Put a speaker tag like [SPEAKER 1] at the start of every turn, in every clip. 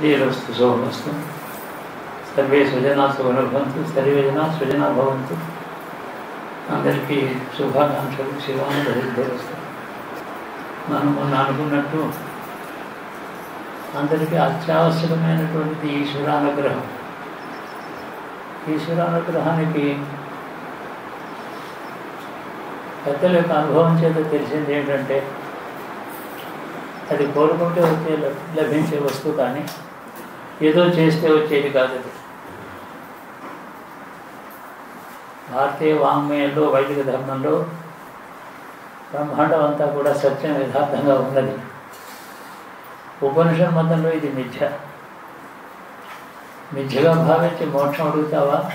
[SPEAKER 1] ధీరస్తు సోమస్తు. సర్వే సుజనా సుభవంతు సర్వే జనా సుజనా భవంతు. అందరికీ శుభాకాంక్షలు. శివానంద సిద్ధిరస్తు మనం మొన్న అనుకున్నట్టు అందరికీ అత్యావశ్యకమైనటువంటిది ఈశ్వరానుగ్రహం. ఈశ్వరానుగ్రహానికి పెద్దల యొక్క అనుభవం చేత తెలిసింది ఏంటంటే అది కోరుకుంటే వచ్చే లభించే వస్తువు కానీ ఏదో చేస్తే వచ్చేది కాదు అది. భారతీయ వాంగ్మయంలో వైదిక ధర్మంలో బ్రహ్మాండం అంతా కూడా సత్యం యథార్థంగా ఉన్నది. ఉపనిషత్ మతంలో ఇది మిథ్య. మిథ్యగా భావించి మోక్షం అడుగుతావా?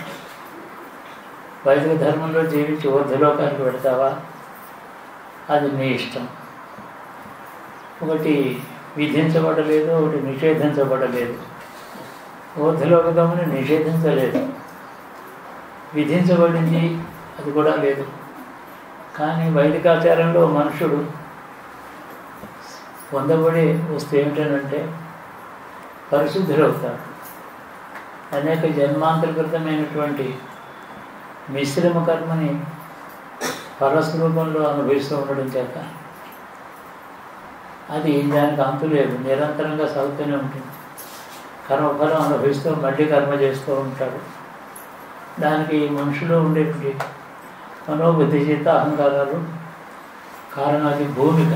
[SPEAKER 1] వైదిక ధర్మంలో జీవించి ఊర్ధలోకానికి పెడతావా అది నీ ఇష్టం. ఒకటి విధించబడలేదు ఒకటి నిషేధించబడలేదు. ఊర్ధలోకమని నిషేధించలేదు. విధించబడింది అది కూడా లేదు. కానీ వైదికాచారంలో మనుషుడు పొందబడే వస్తువు ఏమిటనంటే పరిశుద్ధులవుతాడు అనేక జన్మాంతర్గతమైనటువంటి మిశ్రమ కర్మని పరస్వరూపంలో అనుభవిస్తూ ఉండడం చేత అది దానికి అంతు లేదు. నిరంతరంగా సాగుతూనే ఉంటుంది. కర్మఫలం అనుభవిస్తూ మళ్ళీ కర్మ చేస్తూ ఉంటాడు. దానికి మనుషులు ఉండేటువంటి మనోబుద్ధి చేత అహంకారాలు కారణాది భూమిక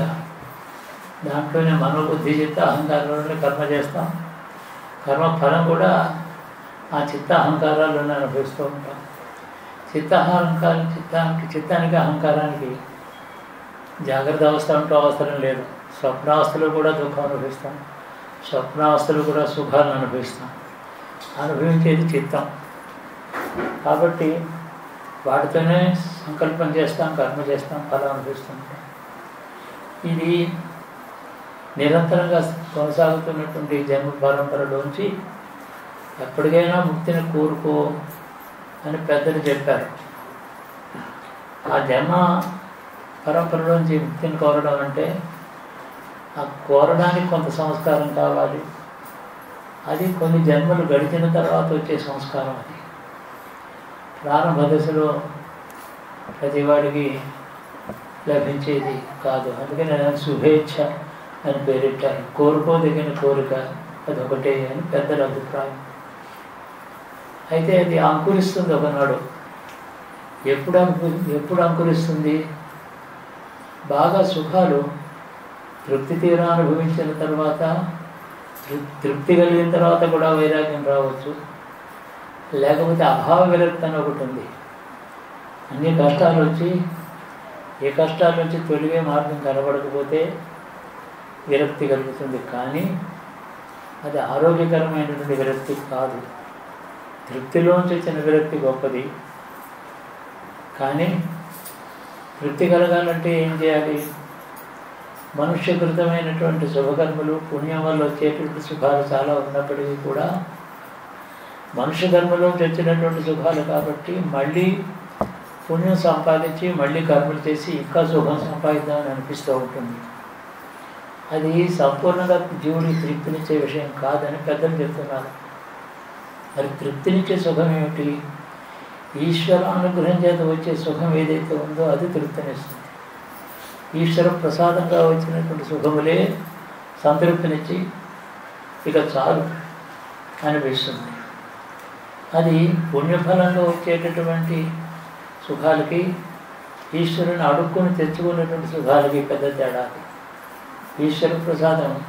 [SPEAKER 1] దాంట్లోనే మనోబుద్ధి చేత అహంకారాలను కర్మ చేస్తాం. కర్మఫలం కూడా ఆ చిత్త అహంకారాలను అనుభవిస్తూ ఉంటాం. చిత్త అహంకారం చిత్తానికి చిత్తానికి అహంకారానికి జాగ్రత్త అవస్థ అంటూ అవసరం లేదు. స్వప్నావస్థలో కూడా దుఃఖం అనుభవిస్తాం. స్వప్నావస్థలో కూడా సుఖాలను అనుభవిస్తాం. అనుభవించేది చిత్తం. కాబట్టి వాటితోనే సంకల్పం చేస్తాం కర్మ చేస్తాం ఫలం అనుభవిస్తుంటాం. ఇది నిరంతరంగా కొనసాగుతున్నటువంటి జన్మ పరంపరలోంచి ఎప్పటికైనా ముక్తిని కోరుకో అని పెద్దలు చెప్పారు. ఆ జన్మ పరంపరలోంచి ముక్తిని కోరడం అంటే ఆ కోరడానికి కొంత సంస్కారం కావాలి. అది కొన్ని జన్మలు గడిచిన తర్వాత వచ్చే సంస్కారం అది. ప్రారంభ దశలో ప్రతివాడికి లభించేది కాదు. అందుకని శుభేచ్ఛ అని పేరెట్టారు కోరుకోదగిన కోరిక అదొకటే అని పెద్దల అభిప్రాయం. అయితే అది అంకురిస్తుంది ఒకనాడు. ఎప్పుడు అంకు ఎప్పుడు అంకురిస్తుంది? బాగా సుఖాలు తృప్తి తీరా అనుభవించిన తర్వాత తృప్తి కలిగిన తర్వాత కూడా వైరాగ్యం రావచ్చు. లేకపోతే అభావ విరక్తి అని ఒకటి ఉంది. అన్ని కష్టాలు వచ్చి ఏ కష్టాల నుంచి తొలిగే మార్గం కనబడకపోతే విరక్తి కలుగుతుంది. కానీ అది ఆరోగ్యకరమైనటువంటి విరక్తి కాదు. తృప్తిలోంచి వచ్చిన విరక్తి గొప్పది. కానీ తృప్తి కలగాలంటే ఏం చేయాలి? మనుష్యకృతమైనటువంటి శుభకర్మలు పుణ్యం వల్ల వచ్చేటువంటి సుఖాలు చాలా ఉన్నప్పటికీ కూడా మనుష్య కర్మలో తెచ్చినటువంటి సుఖాలు కాబట్టి మళ్ళీ పుణ్యం సంపాదించి మళ్ళీ కర్మలు చేసి ఇంకా సుఖం సంపాదిద్దామని అనిపిస్తూ ఉంటుంది. అది సంపూర్ణంగా జీవుడికి తృప్తినిచ్చే విషయం కాదని పెద్దలు చెప్తున్నారు. మరి తృప్తినిచ్చే సుఖం ఏమిటి? ఈశ్వర అనుగ్రహం చేత వచ్చే సుఖం ఏదైతే ఉందో అది తృప్తినిస్తుంది. ఈశ్వర ప్రసాదంగా వచ్చినటువంటి సుఖములే సంతృప్తినిచ్చి ఇక చాలు అనిపిస్తుంది. అది పుణ్యఫలంగా వచ్చేటటువంటి సుఖాలకి ఈశ్వరుని అడుక్కుని తెచ్చుకున్నటువంటి సుఖాలకి పెద్ద తేడా ఈశ్వర ప్రసాదం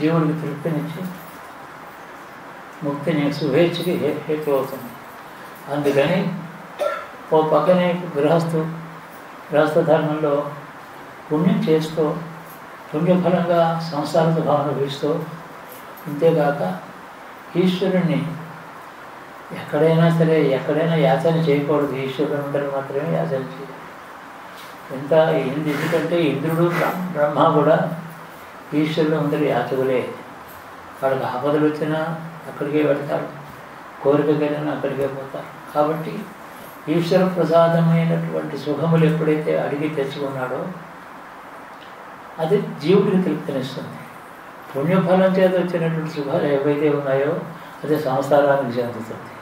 [SPEAKER 1] జీవుడికి తృప్తినిచ్చి ముక్తిని శుభేచ్ఛకి హేతు అవుతుంది. అందుకని ఓ పక్కనే గృహస్థు గృహస్థ ధర్మంలో పుణ్యం చేస్తూ పుణ్యఫలంగా సంసార భావన వేస్తూ ఇంతేగాక ఈశ్వరుణ్ణి ఎక్కడైనా సరే ఎక్కడైనా యాచన చేయకూడదు. ఈశ్వరుడు ఉంటారు మాత్రమే యాచన చేయాలి. ఎంత ఏంది? ఎందుకంటే ఇంద్రుడు బ్రహ్మ బ్రహ్మ కూడా ఈశ్వరుడు అందరు యాచకులే. వాళ్ళకి ఆపదలు వచ్చినా అక్కడికే పెడతారు కోరిక కలిగినా అక్కడికే పోతారు. కాబట్టి ఈశ్వర ప్రసాదమైనటువంటి సుఖములు ఎప్పుడైతే అడిగి తెచ్చుకున్నాడో అది జీవుడికి తృప్తినిస్తుంది పుణ్యఫలం చేత వచ్చినటువంటి శుభాలు ఏవైతే ఉన్నాయో అది సంసారానికి చెందుతుంది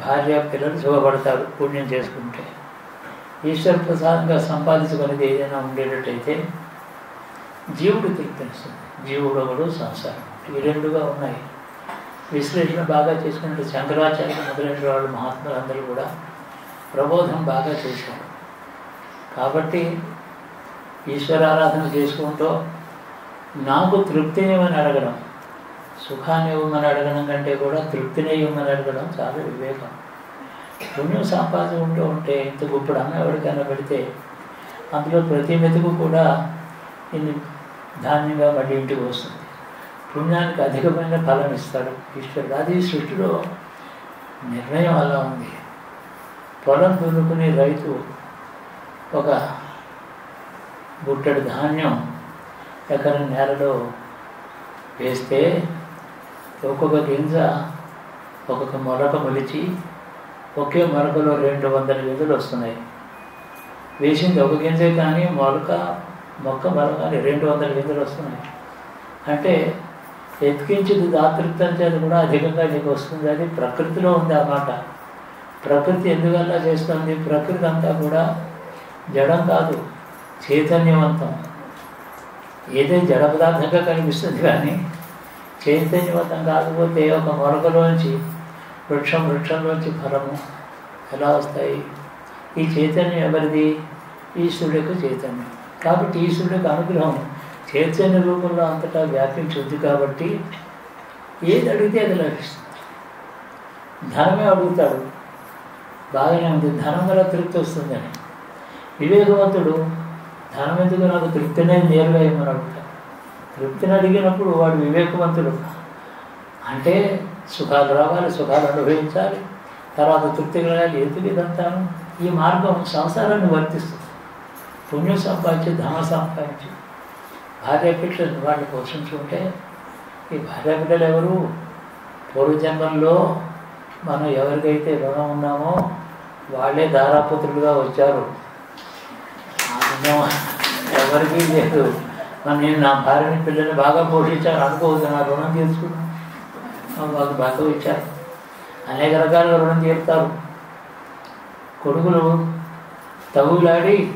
[SPEAKER 1] భార్య పిల్లలు శుభపడతారు పుణ్యం చేసుకుంటే. ఈశ్వర ప్రసాదంగా సంపాదించుకునేది ఏదైనా ఉండేటట్టయితే జీవుడు తృప్తినిస్తుంది జీవుడు ఒకడు సంసారం. ఈ రెండుగా ఉన్నాయి. విశ్లేషణ బాగా చేసుకున్నట్టు శంకరాచార్య మొదలైన వాళ్ళు మహాత్ములందరూ కూడా ప్రబోధం బాగా చేశారు. కాబట్టి ఈశ్వరారాధన చేసుకుంటూ నాకు తృప్తిని ఇవ్వని అడగడం సుఖాన్ని ఇవ్వమని అడగడం కంటే కూడా తృప్తిని ఇవ్వమని అడగడం చాలా వివేకం. పుణ్యం సంపాదించుకుంటూ ఉంటే ఇంత గుప్పుడు అన్న ఎవరికైనా పెడితే అందులో ప్రతి మెతుకు కూడా ఇన్ని ధాన్యంగా మళ్ళీ ఇంటికి వస్తుంది. పుణ్యానికి అధికమైన ఫలం ఇస్తాడు. ఈశ్వరుడు అది సృష్టిలో నిర్ణయం అలా ఉంది. పొలం దున్నుకునే రైతు ఒక గుట్టడి ధాన్యం ఎకరం నేలలో వేస్తే ఒక్కొక్క గింజ ఒక్కొక్క మొలక మొలిచి ఒకే మొలకలో రెండు వందల గింజలు వస్తున్నాయి. వేసింది ఒక గింజే కానీ మొలక మొక్క మొలక రెండు వందల గింజలు వస్తున్నాయి. అంటే ఎత్కించింది దాతృత్వం చేత కూడా అధికంగా నీకు వస్తుంది. అది ప్రకృతిలో ఉంది అన్నమాట ప్రకృతి ఎందువల్ల చేస్తుంది? ప్రకృతి అంతా కూడా జడం కాదు. చైతన్యవంతం. ఏదైతే జడ పదార్థంగా కనిపిస్తుంది కానీ చైతన్యవంతం కాకపోతే ఒక మొలకలోంచి వృక్షం వృక్షంలోంచి ఫలము ఎలా వస్తాయి? ఈ చైతన్యం ఎవరిది? ఈశ్వరుడు యొక్క చైతన్యం. కాబట్టి ఈశ్వరుడు యొక్క అనుగ్రహం చైతన్య రూపంలో అంతటా వ్యాపించి ఉంది కాబట్టి ఏది అడిగితే అది లభిస్తుంది. ధనమే అడుగుతాడు. బాగానే ఉంది. ధనం వల్ల తృప్తి వస్తుందని. వివేకవంతుడు ధనం ఎందుకు నాకు తృప్తినే నేరుగా ఇమ్మని తృప్తిని అడిగినప్పుడు వాడు వివేకవంతుడు. అంటే సుఖాలు రావాలి సుఖాలు అనుభవించాలి తర్వాత తృప్తి కలగాలి ఎందుకు ఇదంతాను ఈ మార్గం సంసారాన్ని వర్తిస్తుంది. పుణ్యం సంపాదించి ధనం సంపాదించి. భార్య వాడిని పోషించుకుంటే ఈ భార్య ఎవరు? పూర్వజన్మంలో మనం ఎవరికైతే రుణం ఉన్నామో వాళ్ళే ధారాపుత్రులుగా వచ్చారు. ఎవరికీ లేదు. మరి నేను నా భార్యని పిల్లల్ని బాగా పోషించాను అనుకోవద్దు నా రుణం తీర్చుకున్నాను. మాకు బాగా ఇచ్చారు అనేక రకాలుగా రుణం తీరుతారు. కొడుకులు తగులాడి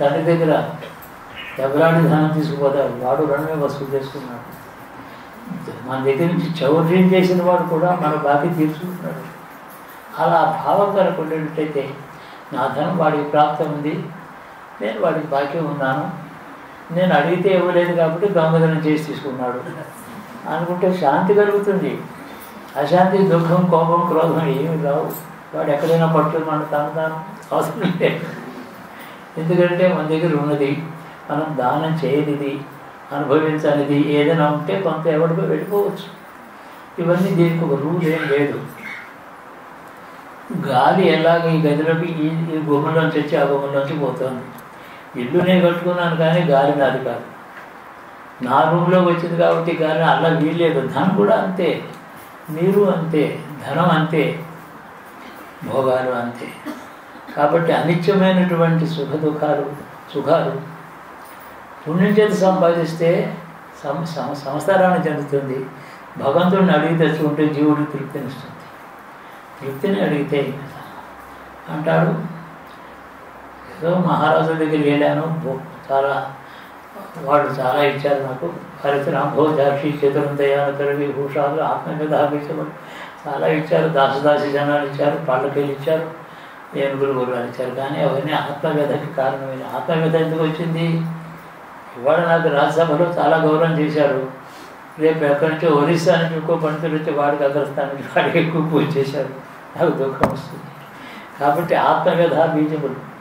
[SPEAKER 1] తండ్రి దగ్గర ఎవరాడి ధనం తీసుకుపోతారు? వాడు రుణమే వసూలు చేసుకున్నాడు. మన దగ్గర నుంచి చౌర్యం చేసిన వాడు కూడా మన బాకీ తీర్చుకుంటున్నాడు. అలా భావం కనుక ఉండేటట్టయితే నా ధనం వాడికి ప్రాప్తం ఉంది. నేను వాడికి బాకీ ఉన్నాను. నేను అడిగితే ఇవ్వలేదు కాబట్టి దొంగతనం చేసి తీసుకున్నాడు. అనుకుంటే శాంతి కలుగుతుంది. అశాంతి దుఃఖం కోపం క్రోధం ఏమి రావు. వాడు ఎక్కడైనా పట్టుకున్నాడు తాను తాను అవసరం లేదు. ఎందుకంటే మన దగ్గర ఉన్నది మనం దానం చేయనిది అనుభవించనిది ఏదైనా ఉంటే కొంత ఎవరికో వెళ్ళిపోవచ్చు. ఇవన్నీ దీనికి ఒక రూల్ ఏం లేదు. గాలి ఎలాగ ఈ గదిలోకి ఈ ఈ గుమ్మలోంచి వచ్చి ఆ గుమ్మలోంచి పోతుంది. ఇల్లు నేను కట్టుకున్నాను కానీ గాలి నాది కాదు. నా రూమ్లోకి వచ్చింది కాబట్టి గాలి అలా వీల్లేదు. ధనం కూడా అంతే. నీరు అంతే. ధనం అంతే. భోగాలు అంతే. కాబట్టి అనిత్యమైనటువంటి సుఖ దుఃఖాలు సుఖాలు పుణ్యం చేత సంపాదిస్తే సం సం- చెందుతుంది. భగవంతుడిని అడిగి తెచ్చుకుంటే జీవుడు తృప్తినిస్తుంది. తృప్తిని అడిగితే అంటాడు సో మహారాజు దగ్గరికి వెళ్ళాను. చాలా వాళ్ళు చాలా ఇచ్చారు నాకు. హరితరాంభో జాక్షి చతురంతయాన తరవి భూషాలు ఆత్మకథ చాలా ఇచ్చారు. దాసదాసి జనాలు ఇచ్చారు పళ్ళకేళ్ళు ఇచ్చారు ఏనుగులు గుర్రాలు ఇచ్చారు. కానీ అవన్నీ ఆత్మవ్యధకి కారణమైన. ఆత్మవ్యధ ఎందుకు వచ్చింది? ఇవాళ నాకు రాజ్యసభలో చాలా గౌరవం చేశారు. రేపు ఎక్కడి నుంచో ఒరిస్సా నుంచి ఇంకో పండితులు వచ్చి వాడికి అగ్రస్థానికి వాడికి ఎక్కువ పూజ చేశారు. నాకు దుఃఖం వస్తుంది. కాబట్టి ఆత్మవ్యధ బీజములు.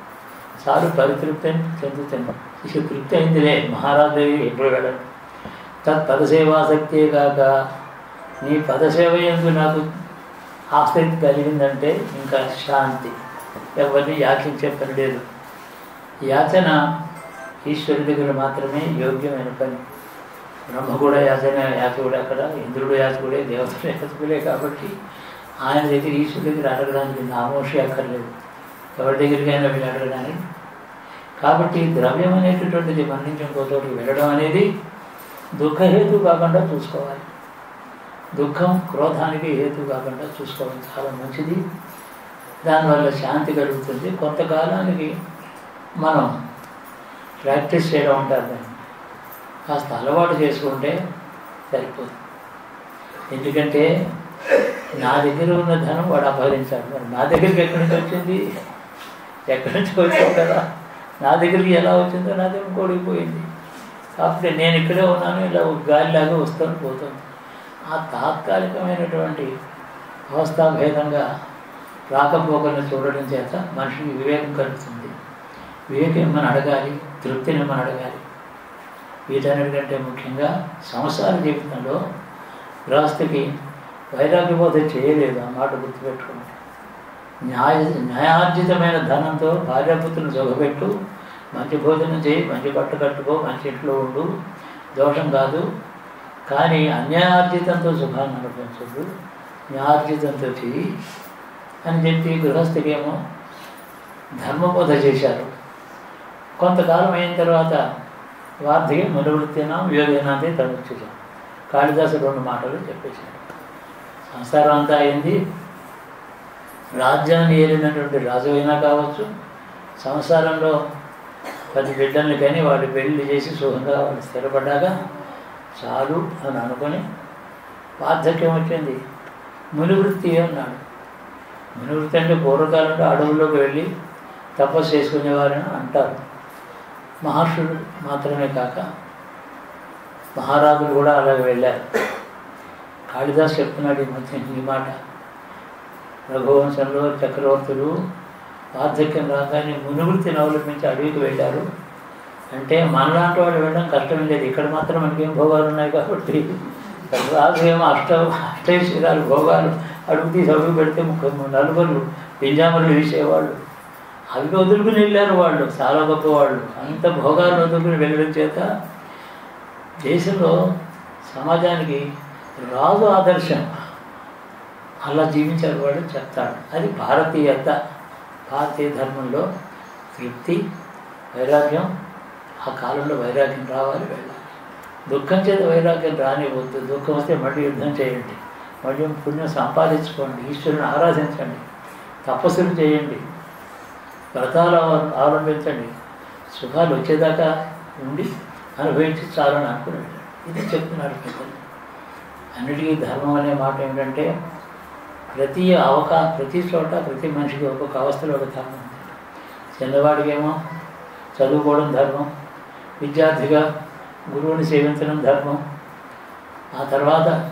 [SPEAKER 1] చాలు పరితృప్తి చెందుతుంది ఇక తృప్తి అయిందిలే మహారాజు ఎప్పుడు వెళ్ళను తత్ పదసేవాసక్తే కాక నీ పదసేవ ఎందు నాకు ఆసక్తి కలిగిందంటే ఇంకా శాంతి. ఎవరిని యాచించే పని లేదు. యాచన ఈశ్వరుడి దగ్గర మాత్రమే యోగ్యమైన పని. బ్రహ్మ కూడా యాచన యాచకుడే అక్కడ ఇంద్రుడు యాచకుడే దేవతలు యాచకుడే కాబట్టి ఆయన దగ్గర ఈశ్వరుడి దగ్గర అడగడానికి నామోషి అక్కర్లేదు. ఎవరి దగ్గరికైనా వెళ్ళి అడగడానికి కాబట్టి ద్రవ్యం అనేటటువంటిది మన నుంచి ఇంకో వెళ్ళడం అనేది దుఃఖహేతు కాకుండా చూసుకోవాలి. దుఃఖం క్రోధానికి హేతు కాకుండా చూసుకోవడం చాలా మంచిది. దానివల్ల శాంతి కలుగుతుంది. కొంతకాలానికి మనం ప్రాక్టీస్ చేయడం ఉంటారు దాన్ని. కాస్త అలవాటు చేసుకుంటే సరిపోదు. ఎందుకంటే నా దగ్గర ఉన్న ధనం వాడు అపహరించాడు మరి నా దగ్గరికి ఎక్కడి నుంచి వచ్చింది? ఎక్కడి నుంచి వచ్చావు కదా? నా దగ్గరికి ఎలా వచ్చిందో నా దగ్గర కోడిపోయింది కాకపోతే నేను ఇక్కడే ఉన్నాను ఇలా ఒక గాలిలాగా వస్తాను పోతుంది ఆ తాత్కాలికమైనటువంటి అవస్థాభేదంగా రాకపోకలను చూడడం చేత మనిషికి వివేకం కలుగుతుంది. వివేకం మనం అడగాలి? తృప్తిని మనం అడగాలి? వీటన్నిటికంటే ముఖ్యంగా సంసార జీవితంలో గృహస్థికి వైరాగ్యబోధ చేయలేదు ఆ మాట గుర్తుపెట్టుకోండి. న్యాయ న్యాయార్జితమైన ధనంతో భార్యాపుత్రులను జొగబెట్టు మంచి భోజనం చేయి మంచి బట్ట కట్టుకో మంచి ఇంట్లో ఉండు. దోషం కాదు. కానీ అన్యాయార్జితంతో సుఖాన్ని అనుభవించదు న్యాయార్జితంతో చెయ్యి అని చెప్పి గృహస్థికేమో ధర్మబోధ చేశారు. కొంతకాలం అయిన తర్వాత వార్ధక్యం మనువృత్తినా యోగేనాదే వచ్చేసాం కాళిదాసు రెండు మాటలు చెప్పేశాడు సంసారం అంతా అయింది. రాజ్యాన్ని ఏలినటువంటి రాజు అయినా కావచ్చు సంసారంలో పది బిడ్డల్ని కానీ వాడి పెళ్ళి చేసి సుఖంగా వాళ్ళు స్థిరపడ్డాక చాలు అని అనుకొని వార్ధక్యం వచ్చింది. మునివృత్తి అన్నాడు. మునివృత్తి అంటే పూర్వకాలంలో అడవుల్లోకి వెళ్ళి తపస్సు చేసుకునేవారని అంటారు. మహర్షులు మాత్రమే కాక మహారాజులు కూడా అలాగే వెళ్ళారు. కాళిదాస్ చెప్తున్నాడు ఈ మధ్య ఈ మాట. రఘువంశంలో చక్రవర్తులు వార్ధక్యం రాగానే మునివృత్తిని అవలంబించి అడవికి వెళ్ళారు. అంటే మనలాంటి వాళ్ళు వెళ్ళడం కష్టం లేదు. ఇక్కడ మాత్రం మనకేం భోగాలు ఉన్నాయి కాబట్టి రాజు ఏమో అష్ట అష్టైశ్వర్యాలు భోగాలు అడుగు తీసి అడుగు పెడితే ముఖ్య నలుగురు పింజాములు వేసేవాళ్ళు. అవి వదులుకుని వెళ్ళారు వాళ్ళు చాలా గొప్పవాళ్ళు. అంత భోగాలు వదులుకుని వెళ్ళడం చేత దేశంలో సమాజానికి రాజు ఆదర్శం. అలా జీవించారు వాడు చెప్తాడు అది భారతీయత. భారతీయ ధర్మంలో తృప్తి వైరాగ్యం ఆ కాలంలో వైరాగ్యం రావాలి వెళ్ళాలి. దుఃఖం చేత వైరాగ్యం రానివ్వద్దు. దుఃఖం వస్తే మళ్ళీ యుద్ధం చేయండి. మళ్ళీ పుణ్యం సంపాదించుకోండి. ఈశ్వరుని ఆరాధించండి. తపస్సులు చేయండి. వ్రతాలు ఆరంభించండి. సుఖాలు వచ్చేదాకా ఉండి అనుభవించి చాలని అనుకున్నాడు ఇది చెప్తున్నారు పెద్దలు. అన్నిటికీ ధర్మం అనే మాట ఏంటంటే ప్రతి అవకా ప్రతి చోట ప్రతి మనిషికి ఒక్కొక్క అవస్థలో ఒక ధర్మం ఉంది చిన్నవాడికేమో చదువుకోవడం ధర్మం విద్యార్థిగా గురువుని సేవించడం ధర్మం. ఆ తర్వాత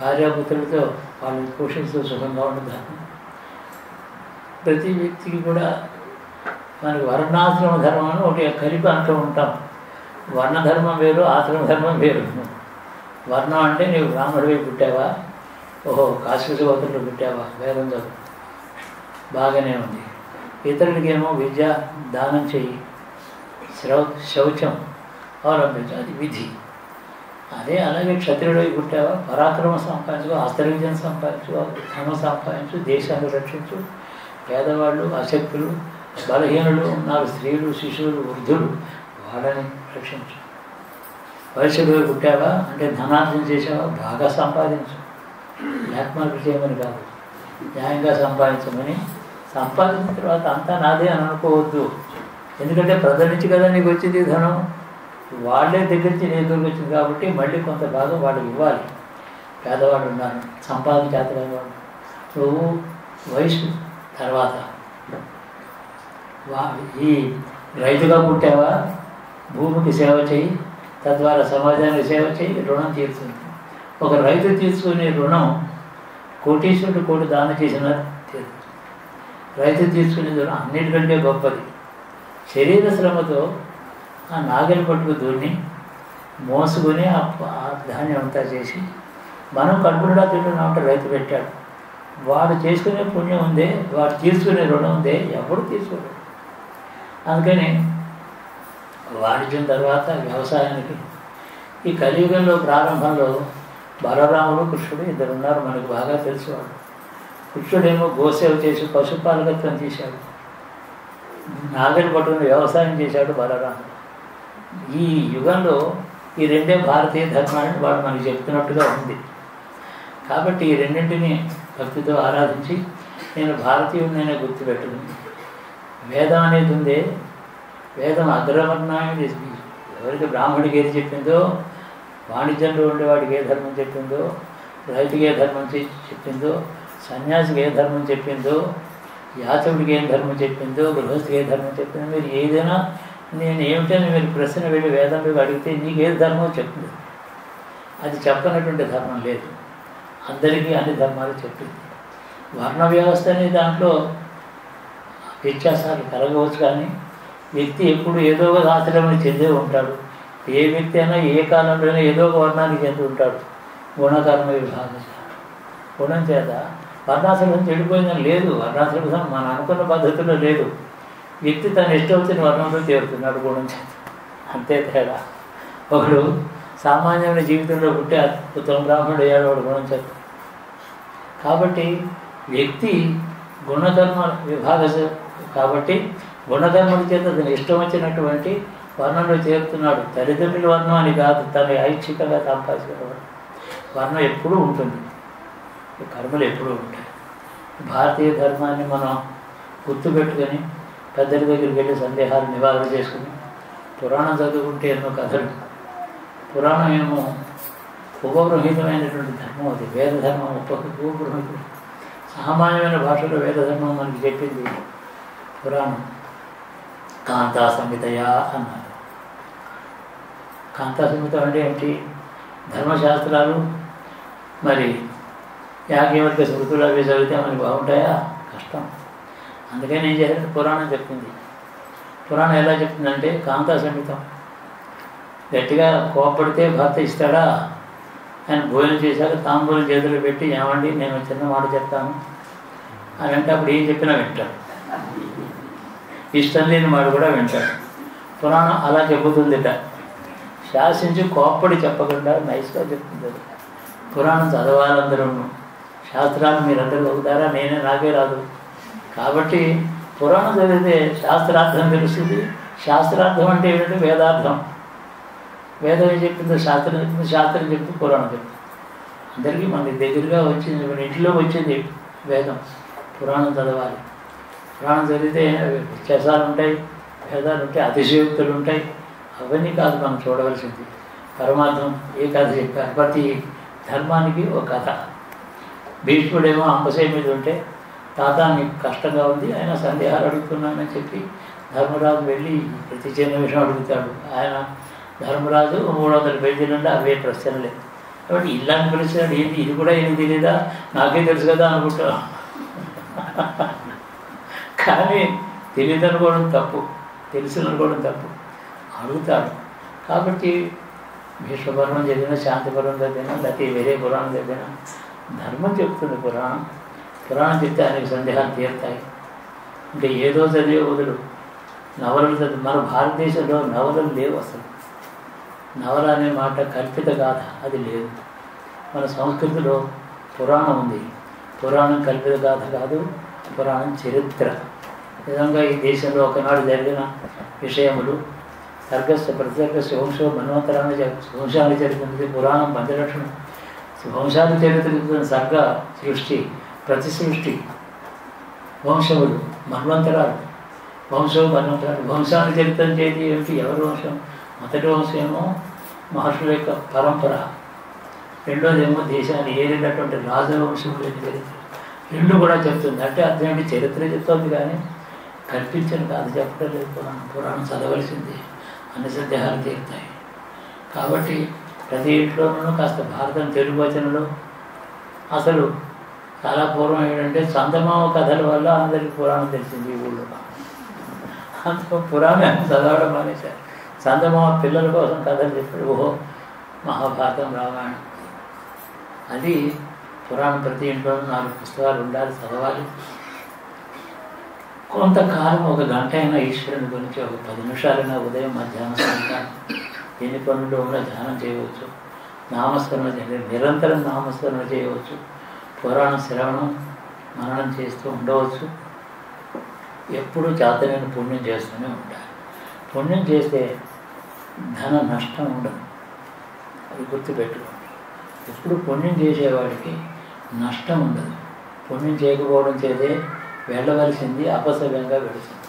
[SPEAKER 1] భార్యాపుత్రులతో వాళ్ళని పోషిస్తూ సుఖంగా ఉండడం ధర్మం. ప్రతి వ్యక్తికి కూడా మనకి వర్ణాశ్రమ ధర్మం అని ఒకటి కలిపి అంటూ ఉంటాం. వర్ణ ధర్మం వేరు ఆశ్రమ ధర్మం వేరు. వర్ణం అంటే నీవు బ్రాహ్మడివి పుట్టావా? ఓహో కాశీ గోత్రంలో పెట్టావా? వేదం బాగానే ఉంది. ఇతరులకేమో విద్య దానం చెయ్యి. శ్రౌ శౌచం అవలంబించు అది విధి. అదే అలాగే క్షత్రియుడై పుట్టావా? పరాక్రమం సంపాదించు హస్తవిద్యం సంపాదించు ధనం సంపాదించు దేశాన్ని రక్షించు. పేదవాళ్ళు అశక్తులు బలహీనులు ఉన్నారు స్త్రీలు శిశువులు వృద్ధులు వాళ్ళని రక్షించు. వయసులో పుట్టావా? అంటే ధనార్జన చేసావా? బాగా సంపాదించు. బ్లాక్ మార్కెట్ చేయమని కాదు. న్యాయంగా సంపాదించమని. సంపాదించిన తర్వాత అంతా నాదే అని అనుకోవద్దు. ఎందుకంటే ప్రజల నుంచి కదా నీకు వచ్చింది ధనం? వాళ్ళే దగ్గర నుంచి నీ దగ్గరికి వచ్చింది కాబట్టి మళ్ళీ కొంత భాగం వాళ్ళకి ఇవ్వాలి. పేదవాడు ఉన్నాను సంపాదన చేతలేని వాడు నువ్వు వయసు తర్వాత వా ఈ రైతుగా పుట్టావా? భూమికి సేవ చేయి. తద్వారా సమాజానికి సేవ చేయి. రుణం తీరుతుంది. ఒక రైతు తీసుకునే రుణం కోటీశ్వరుడు కోటి దానం చేసిన రైతు తీసుకునే రుణం అన్నిటికంటే గొప్పది. శరీర శ్రమతో ఆ నాగలి పట్టుకు దున్ని మోసుకొని ఆ ధాన్యం అంతా చేసి మనం కడుపుడా తింటున్నామంటే రైతు పెట్టాడు. వాడు చేసుకునే పుణ్యం ఉందే వాడు తీసుకునే రుణం ఉందే ఎవడు తీసుకోడు. అందుకని వాణిజ్యం తర్వాత వ్యవసాయానికి ఈ కలియుగంలో ప్రారంభంలో బలరాముడు కృష్ణుడు ఇద్దరు ఉన్నారు. మనకు బాగా తెలుసు వాళ్ళు. కృష్ణుడేమో గోసేవ చేసి పశుపాలకత్వం చేశాడు. నాగలి పట్టుకుని వ్యవసాయం చేశాడు బలరాముడు. ఈ యుగంలో ఈ రెండే భారతీయ ధర్మాన్ని వాడు మనకు చెప్తున్నట్టుగా ఉంది. కాబట్టి ఈ రెండింటిని భక్తితో ఆరాధించి నేను భారతీయుడినైనా గుర్తుపెట్టుకుంది వేదం అనేది ఉందే. వేదం అగ్రవర్ణాన్ని ఎవరికి బ్రాహ్మడికి ఏది చెప్పిందో వాణిజ్యంలో ఉండేవాడికి ఏ ధర్మం చెప్పిందో రైతుకి ఏ ధర్మం చెప్పిందో సన్యాసికి ఏ ధర్మం చెప్పిందో యాచకుడికి ఏం ధర్మం చెప్పిందో గృహస్థికి ఏ ధర్మం చెప్పిందో మీరు ఏదైనా నేను ఏమిటని మీరు ప్రశ్న వెళ్ళి వేదంలో అడిగితే నీకు ఏ ధర్మం చెప్పింది? అది చెప్పనటువంటి ధర్మం లేదు. అందరికీ అన్ని ధర్మాలు చెప్పింది వర్ణ వ్యవస్థ అనే దాంట్లో వ్యత్యాసాలు కలగవచ్చు కానీ వ్యక్తి ఎప్పుడు ఏదో ఒక ఆశ్రమం చెందే ఉంటాడు. ఏ వ్యక్తి అయినా ఏ కాలంలోనే ఏదో ఒక వర్ణానికి చెంది ఉంటాడు. గుణకర్మ విభాగం. గుణం చేత వర్ణాశ్రమం చెడిపోయిందని లేదు. వర్ణాశ్రమం మన అనుకున్న పద్ధతిలో లేదు. వ్యక్తి తన ఇష్టం వచ్చిన వర్ణంలో చేరుతున్నాడు గుణం చేత. అంతే తేడా. ఒకడు సామాన్యమైన జీవితంలో పుట్టే ఉత్తమ బ్రాహ్మణుడు అయ్యాడు వాడు గుణం చేత. కాబట్టి వ్యక్తి గుణకర్మ విభాగ కాబట్టి గుణకర్మల చేత తన ఇష్టం వచ్చినటువంటి వర్ణంలో చేరుతున్నాడు తల్లిదండ్రుల వర్ణం అని కాదు తన ఐచ్ఛికంగా సంపాదించుకున్న వర్ణం ఎప్పుడూ ఉంటుంది. కర్మలు ఎప్పుడూ ఉంటాయి. భారతీయ ధర్మాన్ని మనం గుర్తుపెట్టుకొని పెద్దల దగ్గరికి వెళ్ళి సందేహాలు నివారణ చేసుకుని పురాణం చదువుకుంటే ఎన్నో కథలు. పురాణం ఏమో ఉపబృహితమైనటువంటి ధర్మం అది వేద ధర్మం ఉప ఉపబృహితం సామాన్యమైన భాషలో వేద ధర్మం మనకి చెప్పింది పురాణం. కాంతా సంహితయా అన్నారు. కాంతా సంగీతం అంటే ఏంటి ధర్మశాస్త్రాలు. మరి యాజ్ఞవర్గ స్మృతులు అవి చదివితే మనకి బాగుంటాయా? కష్టం. అందుకని ఏం చేయాలంటే పురాణం చెప్తుంది పురాణం ఎలా చెప్తుందంటే కాంతా సంగీతం గట్టిగా కోపడితే భర్త ఇస్తాడా? ఆయన భోజనం చేశాక తాంబూలం చేతులు పెట్టి ఏమండి నేను చిన్న మాట చెప్తాను. అని అంటే అప్పుడు ఏం చెప్పినా వింటాడు. ఇష్టం లేని మాట కూడా వింటాడు. పురాణం అలా చెబుతుందిట. శాసించి కోప్పడి చెప్పకుండా నైస్గా చెప్తుంది పురాణం చదవాలందరూ. శాస్త్రాలు మీరందరూ చదువుతారా నేనే నాకే రాదు. కాబట్టి పురాణం చదివితే శాస్త్రార్థం తెలుస్తుంది. శాస్త్రార్థం అంటే ఏంటంటే వేదార్థం. వేదం ఏం చెప్పిందో శాస్త్రం చెప్పింది శాస్త్రం చెప్తుంది పురాణం చెప్తుంది. అందరికీ మనకి దగ్గరగా వచ్చింది మన ఇంట్లో వచ్చింది వేదం. పురాణం చదవాలి. పురాణం చదివితే వ్యత్యాసాలు ఉంటాయి వేదాలు ఉంటాయి అతిశయోక్తులు ఉంటాయి. అవన్నీ కాదు మనం చూడవలసింది. పరమార్థం ఏ కథ చెప్పారు? ప్రతి ధర్మానికి ఒక కథ. భీష్ముడేమో అంబసే మీద ఉంటే తాత నీకు కష్టంగా ఉంది ఆయన సందేహాలు అడుగుతున్నానని చెప్పి ధర్మరాజు వెళ్ళి ప్రతి చిన్న విషయం అడుగుతాడు. ఆయన ధర్మరాజు మూడు వందల పేజీల నుండి అవే ప్రశ్నలే. కాబట్టి ఇల్లాన్ని పిలిచాడు ఏంటి ఇది కూడా ఏమి తెలియదా నాకే తెలుసు కదా అనుకుంటా. కానీ తెలియదు అనుకోవడం తప్పు. తెలుసు అనుకోవడం తప్పు. అడుగుతారు. కాబట్టి భీష్మపురాణం చదివినా శాంతిపురం చదివినా లేకపోతే వేరే పురాణం చదివినా ధర్మం చెప్తుంది పురాణం. పురాణం చెప్తే అనేక సందేహాలు తీరుతాయి. ఇంకా ఏదో చదివే వదులు? నవలలు చదివి. మన భారతదేశంలో నవలలు లేవు అసలు. నవల అనే మాట కల్పిత గాథ. అది లేదు. మన సంస్కృతిలో పురాణం ఉంది. పురాణం కల్పిత గాథ కాదు పురాణం చరిత్ర. విధంగా ఈ దేశంలో ఒకనాడు జరిగిన విషయములు సర్గస్వ ప్రతిసర్గస్వ వంశం మన్వంతరాన్ని వంశాన్ని చరిత్రది పురాణం పంచలక్షణం. వంశాన్ని చరిత్ర సర్గ సృష్టి ప్రతి సృష్టి. వంశములు మన్వంతరాలు. వంశం మన్వంతరాలు. వంశాన్ని చరిత్రం చేతి ఏమిటి? ఎవరి వంశం? మొదటి వంశం ఏమో మహర్షుల యొక్క పరంపర. రెండోదేమో దేశాన్ని ఏలినటువంటి రాజవంశముల యొక్క చరిత్ర. రెండు కూడా చెప్తుంది. అంటే అర్థం చరిత్ర చెప్తుంది కానీ కల్పించను కాదు చెప్పడం లేదు. పురాణం పురాణం చదవలసింది. అన్ని సందేహాలు తీరుతాయి. కాబట్టి ప్రతి ఇంట్లోనూ కాస్త భారతం తెలుగు వచనలు. అసలు చాలా పూర్వం ఏంటంటే చందమామ కథల వల్ల అందరికి పురాణం తెలిసింది ఈ ఊళ్ళో. అంత పురాణం చదవడం మానేశారు. చందమామ పిల్లల కోసం కథలు చెప్పాడు. ఓహో మహాభారతం రామాయణం. అది పురాణం ప్రతి ఇంట్లోనూ నాలుగు పుస్తకాలు ఉండాలి చదవాలి. కొంతకాలం ఒక గంట అయినా ఈశ్వరుని గురించి ఒక పది నిమిషాలైనా ఉదయం మధ్యాహ్నం సాయంకాలం ఎన్ని పనులు ఉన్నా ధ్యానం చేయవచ్చు. నామస్మరణ చేయాలి నిరంతరం నామస్మరణ చేయవచ్చు. పురాణ శ్రవణం మననం చేస్తూ ఉండవచ్చు. ఎప్పుడూ చేతనైన పుణ్యం చేస్తూనే ఉండాలి. పుణ్యం చేస్తే ధన నష్టం ఉండదు. అది గుర్తుపెట్టుకోండి. ఎప్పుడు పుణ్యం చేసేవాడికి నష్టం ఉండదు. పుణ్యం చేయకపోవడం చేతే వెళ్ళవలసింది అపసవ్యంగా వెళుతుంది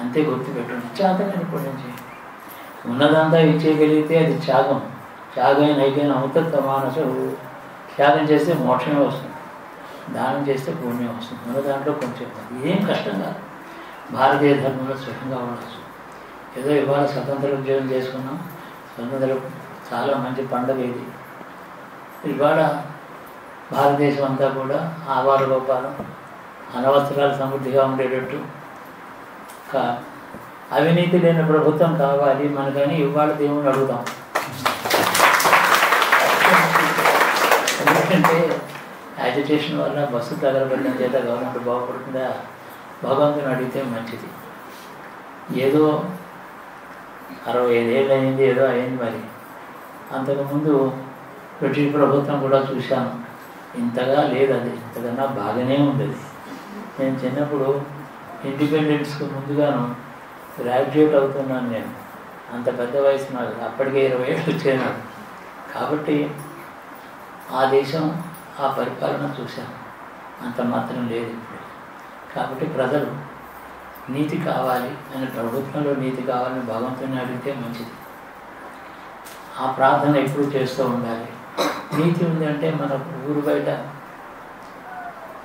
[SPEAKER 1] అంతే గుర్తుపెట్టండి చాతనని ఇప్పుడు నుంచి ఉన్నదంతా ఇచ్చేయగలిగితే అది త్యాగం. త్యాగం అయిపోయిన అమృత మానసు త్యాగం చేస్తే మోక్షమే వస్తుంది. దానం చేస్తే పుణ్యం వస్తుంది. ఉన్న దాంట్లో కొంచెం ఏం కష్టం కాదు. భారతీయ ధర్మంలో సుఖంగా ఉండొచ్చు. ఏదో ఇవాళ స్వతంత్ర ఉద్యోగం చేసుకున్నాం. స్వతంత్ర చాలా మంచి పండుగ ఇది. ఇవాళ భారతదేశం అంతా కూడా ఆవార గోపాలం. అనవసరాలు సమృద్ధిగా ఉండేటట్టు. అవినీతి లేని ప్రభుత్వం కావాలి. మనకని ఇవాళ దేవుని అడుగుతాం ఎందుకంటే యాజిటేషన్ వల్ల బస్సు తగలబడిన చేత గవర్నమెంట్ బాగుపడుతుందా? భగవంతుని అడిగితే మంచిది. ఏదో అరవై ఐదేళ్ళు అయింది ఏదో అయింది మరి. అంతకుముందు బ్రిటిష్ ప్రభుత్వం కూడా చూశాను ఇంతగా లేదు అది ఇంతకన్నా బాగానే ఉండేది. నేను చిన్నప్పుడు ఇండిపెండెన్స్కి ముందుగాను గ్రాడ్యుయేట్ అవుతున్నాను నేను. అంత పెద్ద వయసు నాకు. అప్పటికే ఇరవై ఏళ్ళు వచ్చాను. కాబట్టి ఆ దేశం ఆ పరిపాలన చూశాను. అంత మాత్రం లేదు ఇప్పుడు. కాబట్టి ప్రజలు నీతి కావాలి అని ప్రభుత్వంలో నీతి కావాలని భగవంతుని అడిగితే మంచిది. ఆ ప్రార్థన ఎప్పుడు చేస్తూ ఉండాలి. నీతి ఉందంటే మన ఊరు బయట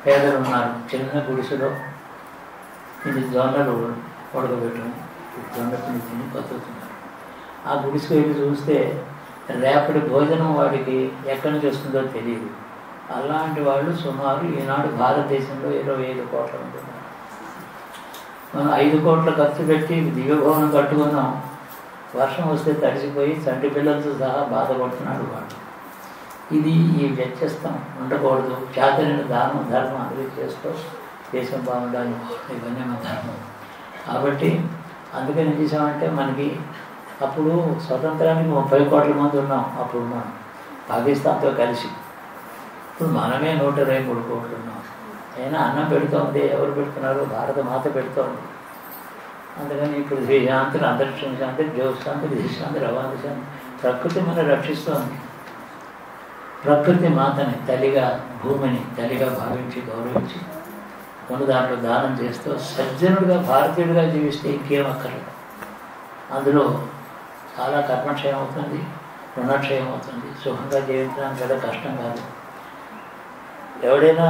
[SPEAKER 1] పేదలు ఉన్నారు చిన్న గుడిసెలో ఇది జొన్నలు ఉడకబెట్టడం జొన్న పిండి తిని బతుకుతున్నారు ఆ గుడిసె వెళ్ళి చూస్తే రేపటి భోజనం వాడికి ఎక్కడి నుంచి వస్తుందో తెలియదు. అలాంటి వాళ్ళు సుమారు ఈనాడు భారతదేశంలో ఇరవై ఐదు కోట్ల ఉంటున్నారు మనం ఐదు కోట్ల ఖర్చు పెట్టి దివ్యభవనం కట్టుకున్నాం. వర్షం వస్తే తడిసిపోయి చంటి పిల్లలతో సహా బాధపడుతున్నాడు వాడు. ఇది ఈ వ్యత్యస్తం ఉండకూడదు. చాతరిని దానం ధర్మం అందరూ చేస్తూ దేశం బాగుండాలి. ఇవన్నీ మన ధర్మం. కాబట్టి అందుకని ఏం చేసామంటే మనకి అప్పుడు స్వతంత్రానికి ముప్పై కోట్ల మంది ఉన్నాం అప్పుడు మనం. పాకిస్తాన్తో కలిసి. ఇప్పుడు మనమే నూట ఇరవై మూడు కోట్లు ఉన్నాం. అయినా అన్నం పెడుతోంది. ఎవరు పెడుతున్నారు? భారత మాత పెడుతోంది. అందుకని ఇప్పుడు శ్రీశాంతులు అంతరిక్షం శాంతి జ్యోతిశాంతి విధిశాంతి రవాణి శాంతి ప్రకృతి మనం రక్షిస్తోంది. ప్రకృతి మాతని తల్లిగా భూమిని తల్లిగా భావించి గౌరవించి కొన్ని దాంట్లో దానం చేస్తూ సజ్జనుడిగా భారతీయుడిగా జీవిస్తే ఇంకేం అక్కర్లేదు అందులో చాలా కర్మక్షయం అవుతుంది రుణక్షయం అవుతుంది సుఖంగా జీవించడానికి కదా కష్టం కాదు. ఎవడైనా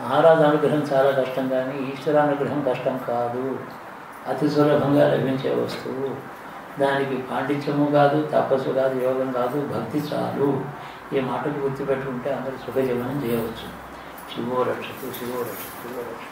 [SPEAKER 1] మహారాజు అనుగ్రహం చాలా కష్టం కానీ ఈశ్వరానుగ్రహం కష్టం కాదు. అతి సులభంగా లభించే వస్తువు. దానికి పాండిత్యము కాదు తపస్సు కాదు యోగం కాదు భక్తి చాలు. ఈ మాటలు గుర్తుపెట్టుకుంటే అందరూ సుఖజీవనం చేయవచ్చు. శివో రక్షకు శివో రక్షకు శివో రక్షకు